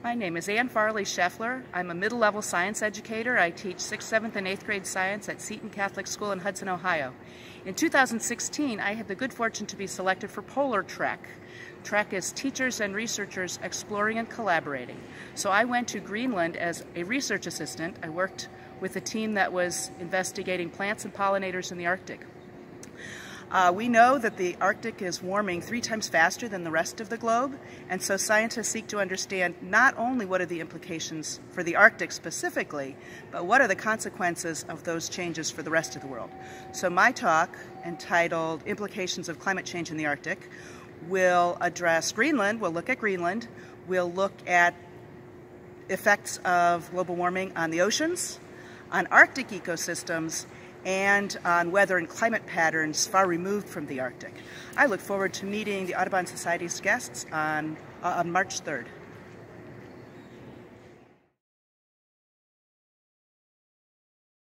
My name is Anne Farley Schoeffler. I'm a middle level science educator. I teach 6th, 7th, and 8th grade science at Seton Catholic School in Hudson, Ohio. In 2016, I had the good fortune to be selected for Polar Trek. TREC is teachers and researchers exploring and collaborating. So I went to Greenland as a research assistant. I worked with a team that was investigating plants and pollinators in the Arctic. Uh, we know that the Arctic is warming three times faster than the rest of the globe, and so scientists seek to understand not only what are the implications for the Arctic specifically, but what are the consequences of those changes for the rest of the world. So my talk, entitled Implications of Climate Change in the Arctic, will address Greenland, we'll look at Greenland, we'll look at effects of global warming on the oceans, on Arctic ecosystems, and on weather and climate patterns far removed from the Arctic. I look forward to meeting the Audubon Society's guests on, uh, on March 3rd.